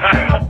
ha ha